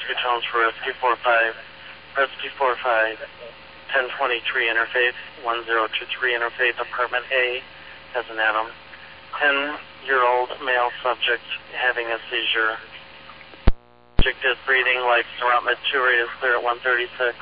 rescue tones for rescue 45, rescue 45, 1023 interface. 1023 interface. apartment A has an Adam. 10-year-old male subject having a seizure. Subject is breathing, life surroundment two is clear at 136.